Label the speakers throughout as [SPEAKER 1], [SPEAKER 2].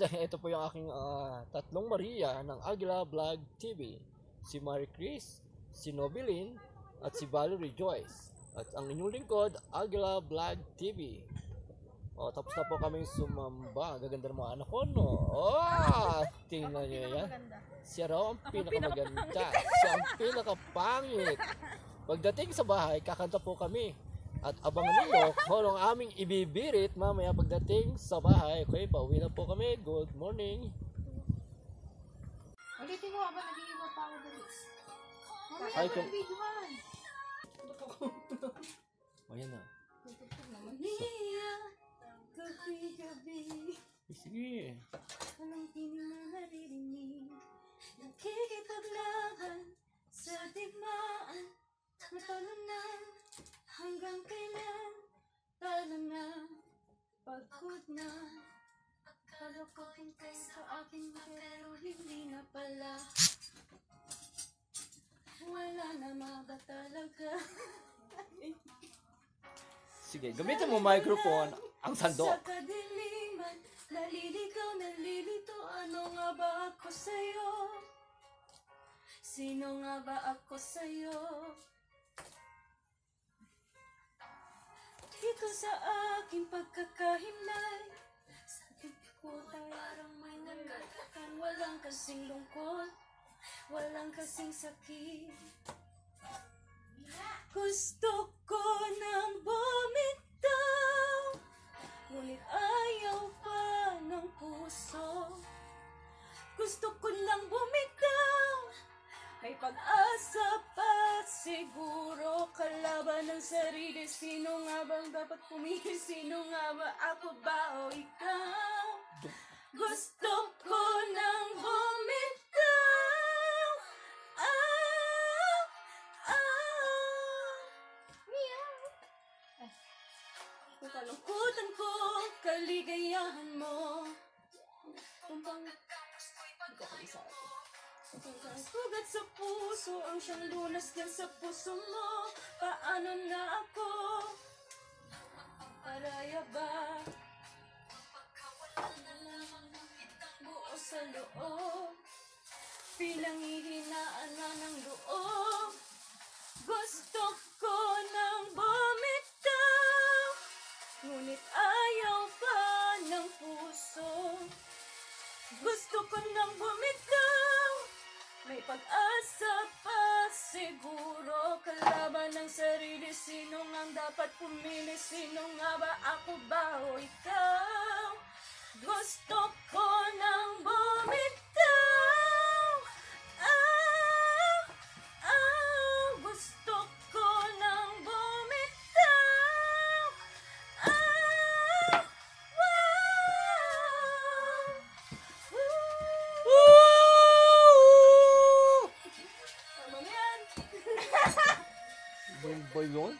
[SPEAKER 1] ang aking ah, tatlong Maria ng Agila Vlog TV. Si Marie Chris, si Nobilin, at si Valerie Joyce. At ang inyong lingkod, Agila Vlog TV. O, tapos na po kaming sumamba. Gaganda ng mga anak ko, no? Oh, tingnan nyo yan. Siya raw ang pinakamaganda. Siya ang pinakapangit. Pagdating sa bahay, kakanta po kami. At abangan ninyo kung anong aming ibibirit mamaya pagdating sa bahay. Okay, pauwi na po kami. Good morning.
[SPEAKER 2] Ulitin mo habang nag-iiwa pa ako dali. Mamaya
[SPEAKER 1] Ay, kung-
[SPEAKER 2] yung videohan.
[SPEAKER 1] O, yan na.
[SPEAKER 2] Gabi-gabi,
[SPEAKER 1] Sige.
[SPEAKER 2] anong tinig na naririnig? Nakikipaglaban sa digmaan, matalo pagod na. Akala ko hintay sa akin pero hindi na pala. Wala na mga talaga.
[SPEAKER 1] Sige, gamitin mo microphone ang sandok.
[SPEAKER 2] Sa kadiliman, naliligaw, nalilito, ano nga ba ako sa'yo? Sino nga ba ako sa'yo? Dito sa aking pagkakahimlay, sa tipi ko parang may nangagakan, walang kasing lungkot, walang kasing sakit. Gusto ko nang bumitaw Ngunit ayaw pa ng puso. Gusto ko lang bumitaw May pag-asa pa siguro Kalaban ng sarili Sino nga bang dapat pumili? Sino nga ba ako ba o ikaw? Gusto ko nang bumitaw Ah, ah, meow. Kalungkutan ko, kaligayahan mo. Tumpang... Sugat sa puso, ang siyang lunas dyan sa puso mo. Paano na ako? Araya ba? Buo sa loob. Pinanghihinaan na ng loob. Gusto ko nang bumitaw Ngunit ayaw pa ng puso Gusto ko nang bumitaw May pag-asa pa dapat pumili Sino nga ba ako ba o ikaw? Gusto ko nang bumitaw. Ah, ah, gusto ko nang bumitaw. Ah, wow. Tama na yan.
[SPEAKER 1] Boy, boy yun?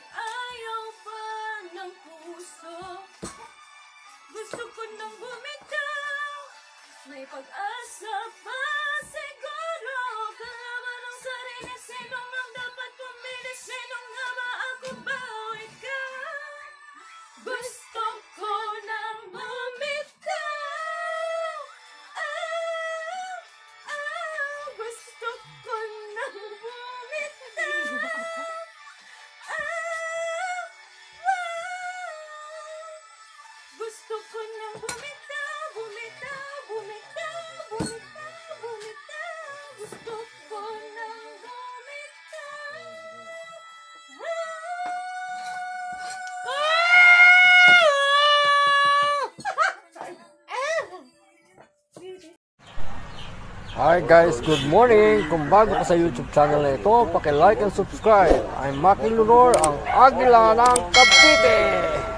[SPEAKER 2] Ayaw pa ng puso? Gusto ko nang bumitaw. May pag-asa pa siguro
[SPEAKER 1] Hi guys, good morning! Kung bago ka sa YouTube channel na ito, paki-like and subscribe. I'm Maki Lunor, ang Agila ng Cavite!